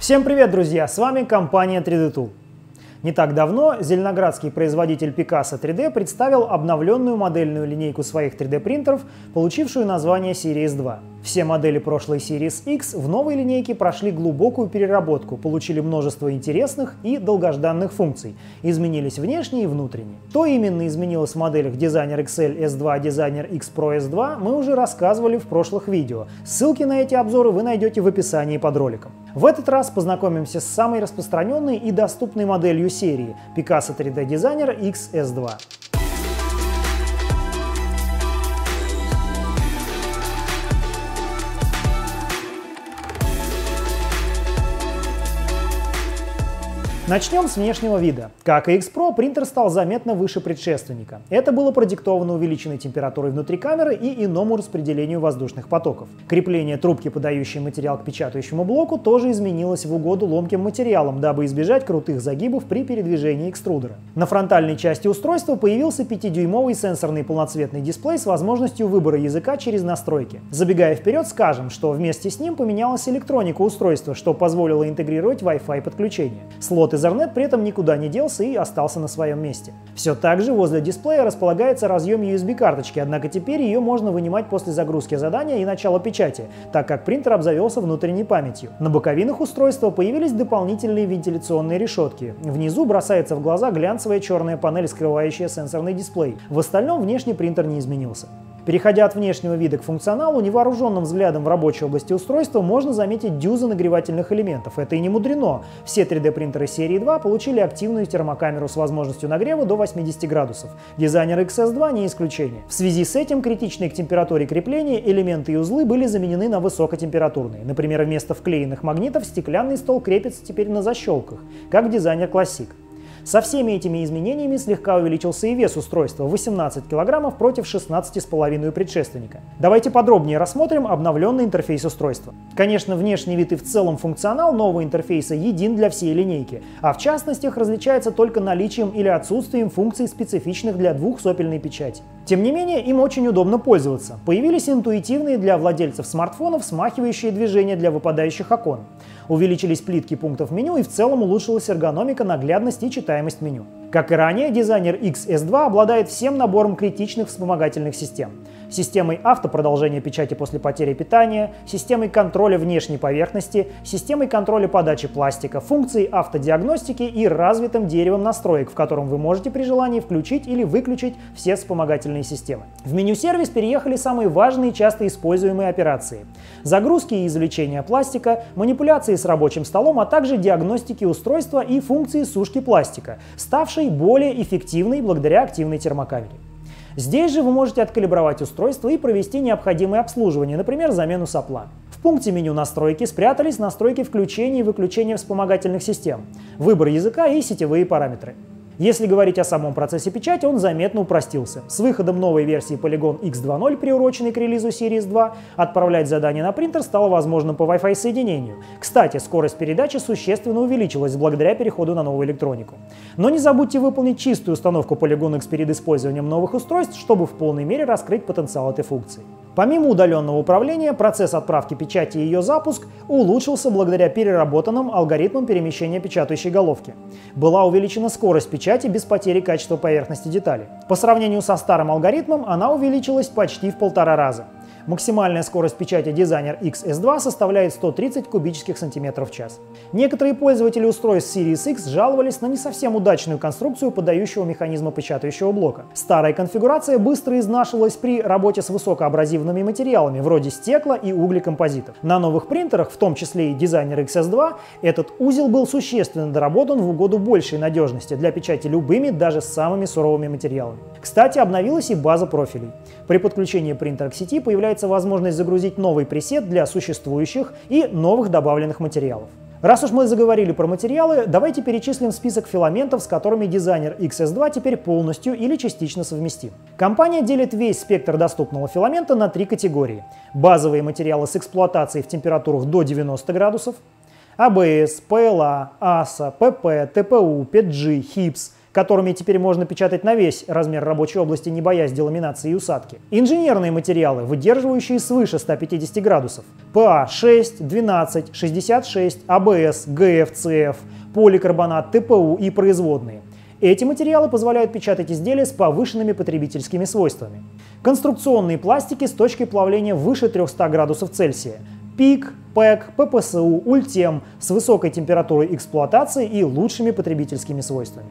Всем привет, друзья! С вами компания 3D Tool. Не так давно зеленоградский производитель Picasso 3D представил обновленную модельную линейку своих 3D принтеров, получившую название Series 2. Все модели прошлой Series X в новой линейке прошли глубокую переработку, получили множество интересных и долгожданных функций, изменились внешние и внутренние. Что именно изменилось в моделях Designer XL S2, Designer X Pro S2 мы уже рассказывали в прошлых видео. Ссылки на эти обзоры вы найдете в описании под роликом. В этот раз познакомимся с самой распространенной и доступной моделью серии Picasso 3D Designer X S2. Начнем с внешнего вида. Как и X Pro, принтер стал заметно выше предшественника. Это было продиктовано увеличенной температурой внутри камеры и иному распределению воздушных потоков. Крепление трубки, подающей материал к печатающему блоку, тоже изменилось в угоду ломким материалам, дабы избежать крутых загибов при передвижении экструдера. На фронтальной части устройства появился 5-дюймовый сенсорный полноцветный дисплей с возможностью выбора языка через настройки. Забегая вперед, скажем, что вместе с ним поменялась электроника устройства, что позволило интегрировать Wi-Fi подключение. Слот Ethernet при этом никуда не делся и остался на своем месте. Все так же возле дисплея располагается разъем USB-карточки, однако теперь ее можно вынимать после загрузки задания и начала печати, так как принтер обзавелся внутренней памятью. На боковинах устройства появились дополнительные вентиляционные решетки. Внизу бросается в глаза глянцевая черная панель, скрывающая сенсорный дисплей. В остальном внешний принтер не изменился. Переходя от внешнего вида к функционалу, невооруженным взглядом в рабочей области устройства можно заметить дюзы нагревательных элементов. Это и не мудрено. Все 3D-принтеры серии 2 получили активную термокамеру с возможностью нагрева до 80 градусов. Дизайнер XS2 не исключение. В связи с этим критичные к температуре крепления элементы и узлы были заменены на высокотемпературные. Например, вместо вклеенных магнитов стеклянный стол крепится теперь на защелках, как дизайнер Classic. Со всеми этими изменениями слегка увеличился и вес устройства – 18 кг против 16,5 предшественника. Давайте подробнее рассмотрим обновленный интерфейс устройства. Конечно, внешний вид и в целом функционал нового интерфейса един для всей линейки, а в частностях различается только наличием или отсутствием функций, специфичных для двухсопельной печати. Тем не менее, им очень удобно пользоваться. Появились интуитивные для владельцев смартфонов смахивающие движения для выпадающих окон. Увеличились плитки пунктов меню и в целом улучшилась эргономика, наглядность и читаемость меню. Как и ранее, дизайнер XS2 обладает всем набором критичных вспомогательных систем системой автопродолжения печати после потери питания, системой контроля внешней поверхности, системой контроля подачи пластика, функцией автодиагностики и развитым деревом настроек, в котором вы можете при желании включить или выключить все вспомогательные системы. В меню сервис переехали самые важные часто используемые операции. Загрузки и извлечения пластика, манипуляции с рабочим столом, а также диагностики устройства и функции сушки пластика, ставшей более эффективной благодаря активной термокамере. Здесь же вы можете откалибровать устройство и провести необходимое обслуживание, например, замену сопла. В пункте меню «Настройки» спрятались настройки включения и выключения вспомогательных систем, выбор языка и сетевые параметры. Если говорить о самом процессе печати, он заметно упростился. С выходом новой версии Polygon X2.0, приуроченной к релизу Series 2, отправлять задание на принтер стало возможным по Wi-Fi соединению. Кстати, скорость передачи существенно увеличилась благодаря переходу на новую электронику. Но не забудьте выполнить чистую установку Polygon X перед использованием новых устройств, чтобы в полной мере раскрыть потенциал этой функции. Помимо удаленного управления, процесс отправки печати и ее запуск улучшился благодаря переработанным алгоритмам перемещения печатающей головки. Была увеличена скорость печати без потери качества поверхности детали. По сравнению со старым алгоритмом она увеличилась почти в полтора раза. Максимальная скорость печати Designer XS2 составляет 130 кубических сантиметров в час. Некоторые пользователи устройств Series X жаловались на не совсем удачную конструкцию подающего механизма печатающего блока. Старая конфигурация быстро изнашивалась при работе с высокоабразивными материалами, вроде стекла и углекомпозитов. На новых принтерах, в том числе и Designer XS2, этот узел был существенно доработан в угоду большей надежности для печати любыми, даже самыми суровыми материалами. Кстати, обновилась и база профилей. При подключении принтера к сети появляется появляется возможность загрузить новый пресет для существующих и новых добавленных материалов. Раз уж мы заговорили про материалы, давайте перечислим список филаментов, с которыми дизайнер XS2 теперь полностью или частично совместим. Компания делит весь спектр доступного филамента на три категории. Базовые материалы с эксплуатацией в температурах до 90 градусов, ABS, PLA, ASA, PP, TPU, PG, HIPS, которыми теперь можно печатать на весь размер рабочей области, не боясь деламинации и усадки. Инженерные материалы, выдерживающие свыше 150 градусов. ПА 6, 12, 66, АБС, ГФ, ЦФ, поликарбонат, ТПУ и производные. Эти материалы позволяют печатать изделия с повышенными потребительскими свойствами. Конструкционные пластики с точкой плавления выше 300 градусов Цельсия. ПИК, ПЭК, ППСУ, Ультем с высокой температурой эксплуатации и лучшими потребительскими свойствами.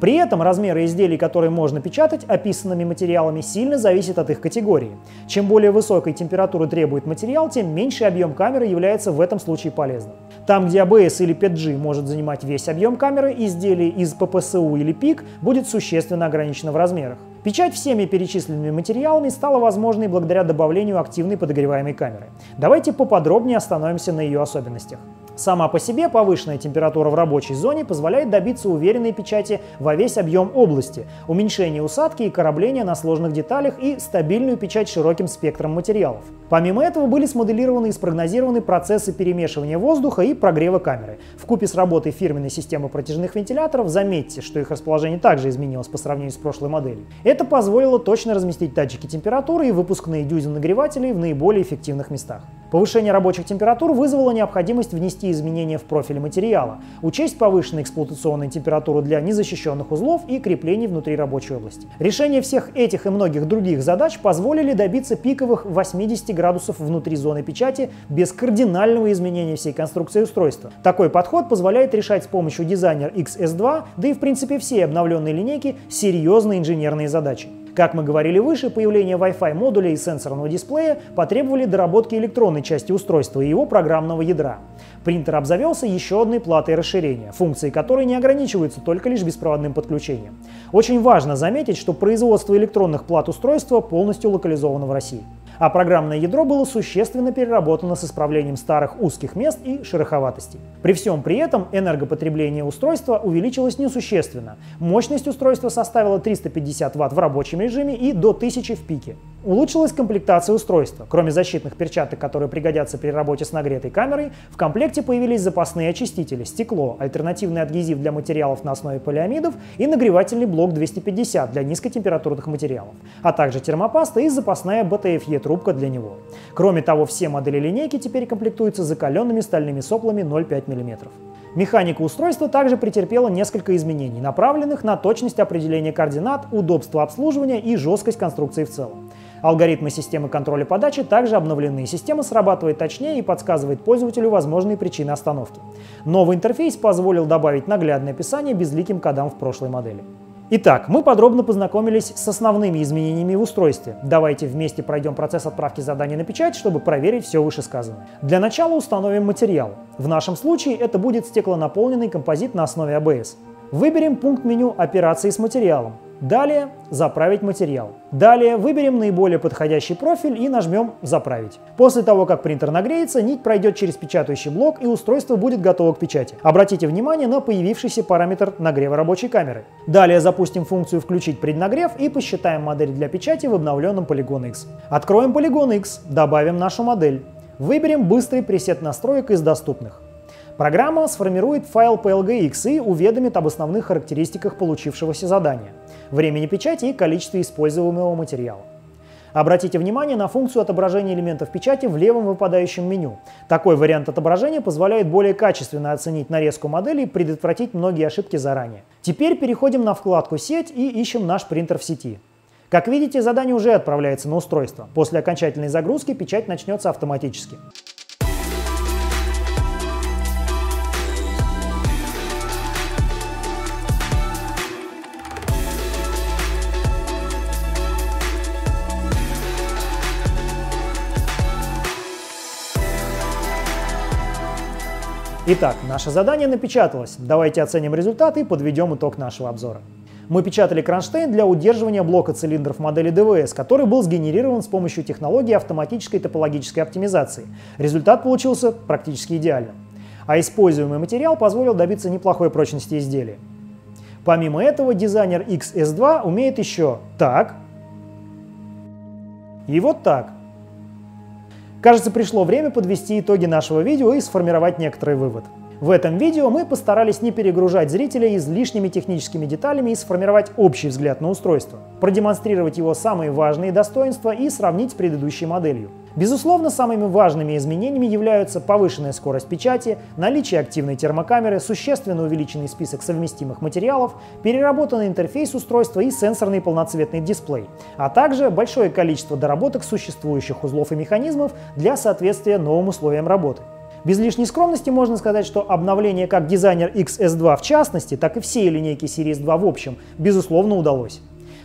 При этом размеры изделий, которые можно печатать описанными материалами, сильно зависят от их категории. Чем более высокой температуры требует материал, тем меньший объем камеры является в этом случае полезным. Там, где ABS или 5G может занимать весь объем камеры, изделие из ППСУ или ПИК будет существенно ограничено в размерах. Печать всеми перечисленными материалами стала возможной благодаря добавлению активной подогреваемой камеры. Давайте поподробнее остановимся на ее особенностях. Сама по себе повышенная температура в рабочей зоне позволяет добиться уверенной печати во весь объем области, уменьшения усадки и корабления на сложных деталях и стабильную печать широким спектром материалов. Помимо этого были смоделированы и спрогнозированы процессы перемешивания воздуха и прогрева камеры. В купе с работой фирменной системы протяжных вентиляторов заметьте, что их расположение также изменилось по сравнению с прошлой моделью. Это позволило точно разместить датчики температуры и выпускные дюзин нагревателей в наиболее эффективных местах. Повышение рабочих температур вызвало необходимость внести изменения в профиле материала, учесть повышенную эксплуатационную температуру для незащищенных узлов и креплений внутри рабочей области. Решение всех этих и многих других задач позволили добиться пиковых 80 градусов внутри зоны печати без кардинального изменения всей конструкции устройства. Такой подход позволяет решать с помощью дизайнер XS2, да и в принципе все обновленные линейки, серьезные инженерные задачи. Как мы говорили выше, появление Wi-Fi модуля и сенсорного дисплея потребовали доработки электронной части устройства и его программного ядра. Принтер обзавелся еще одной платой расширения, функции которой не ограничиваются только лишь беспроводным подключением. Очень важно заметить, что производство электронных плат устройства полностью локализовано в России а программное ядро было существенно переработано с исправлением старых узких мест и шероховатостей. При всем при этом энергопотребление устройства увеличилось несущественно. Мощность устройства составила 350 Вт в рабочем режиме и до 1000 в пике. Улучшилась комплектация устройства. Кроме защитных перчаток, которые пригодятся при работе с нагретой камерой, в комплекте появились запасные очистители, стекло, альтернативный адгезив для материалов на основе полиамидов и нагревательный блок 250 для низкотемпературных материалов, а также термопаста и запасная BTFE трубка для него. Кроме того, все модели линейки теперь комплектуются закаленными стальными соплами 0,5 мм. Механика устройства также претерпела несколько изменений, направленных на точность определения координат, удобство обслуживания и жесткость конструкции в целом. Алгоритмы системы контроля подачи также обновлены, система срабатывает точнее и подсказывает пользователю возможные причины остановки. Новый интерфейс позволил добавить наглядное описание безликим кодам в прошлой модели. Итак, мы подробно познакомились с основными изменениями в устройстве. Давайте вместе пройдем процесс отправки заданий на печать, чтобы проверить все вышесказанное. Для начала установим материал. В нашем случае это будет стеклонаполненный композит на основе ABS. Выберем пункт меню «Операции с материалом». Далее «Заправить материал». Далее выберем наиболее подходящий профиль и нажмем «Заправить». После того, как принтер нагреется, нить пройдет через печатающий блок и устройство будет готово к печати. Обратите внимание на появившийся параметр нагрева рабочей камеры. Далее запустим функцию «Включить преднагрев» и посчитаем модель для печати в обновленном Polygon X. Откроем Polygon X, добавим нашу модель. Выберем быстрый пресет настроек из доступных. Программа сформирует файл PLGX и уведомит об основных характеристиках получившегося задания, времени печати и количестве используемого материала. Обратите внимание на функцию отображения элементов печати в левом выпадающем меню. Такой вариант отображения позволяет более качественно оценить нарезку модели и предотвратить многие ошибки заранее. Теперь переходим на вкладку «Сеть» и ищем наш принтер в сети. Как видите, задание уже отправляется на устройство. После окончательной загрузки печать начнется автоматически. Итак, наше задание напечаталось. Давайте оценим результаты и подведем итог нашего обзора. Мы печатали кронштейн для удерживания блока цилиндров модели DVS, который был сгенерирован с помощью технологии автоматической топологической оптимизации. Результат получился практически идеальным. А используемый материал позволил добиться неплохой прочности изделия. Помимо этого, дизайнер XS2 умеет еще так и вот так. Кажется, пришло время подвести итоги нашего видео и сформировать некоторый вывод. В этом видео мы постарались не перегружать зрителя излишними техническими деталями и сформировать общий взгляд на устройство, продемонстрировать его самые важные достоинства и сравнить с предыдущей моделью. Безусловно, самыми важными изменениями являются повышенная скорость печати, наличие активной термокамеры, существенно увеличенный список совместимых материалов, переработанный интерфейс устройства и сенсорный полноцветный дисплей, а также большое количество доработок существующих узлов и механизмов для соответствия новым условиям работы. Без лишней скромности можно сказать, что обновление как дизайнер XS2 в частности, так и всей линейки Series 2 в общем, безусловно удалось.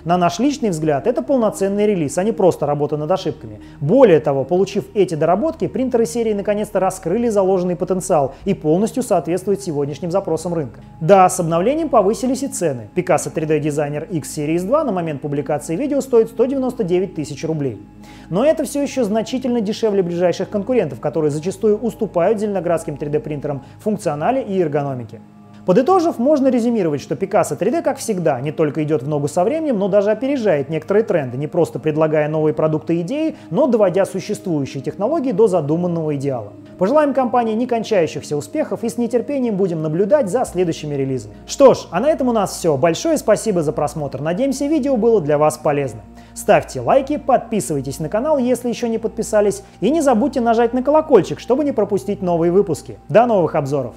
На наш личный взгляд, это полноценный релиз, а не просто работа над ошибками. Более того, получив эти доработки, принтеры серии наконец-то раскрыли заложенный потенциал и полностью соответствуют сегодняшним запросам рынка. Да, с обновлением повысились и цены. Picasso 3D Designer X Series 2 на момент публикации видео стоит 199 тысяч рублей. Но это все еще значительно дешевле ближайших конкурентов, которые зачастую уступают зеленоградским 3D принтерам в функционале и эргономике. Подытожив, можно резюмировать, что Picasso 3D, как всегда, не только идет в ногу со временем, но даже опережает некоторые тренды, не просто предлагая новые продукты и идеи, но доводя существующие технологии до задуманного идеала. Пожелаем компании некончающихся успехов и с нетерпением будем наблюдать за следующими релизами. Что ж, а на этом у нас все. Большое спасибо за просмотр. Надеемся, видео было для вас полезно. Ставьте лайки, подписывайтесь на канал, если еще не подписались, и не забудьте нажать на колокольчик, чтобы не пропустить новые выпуски. До новых обзоров!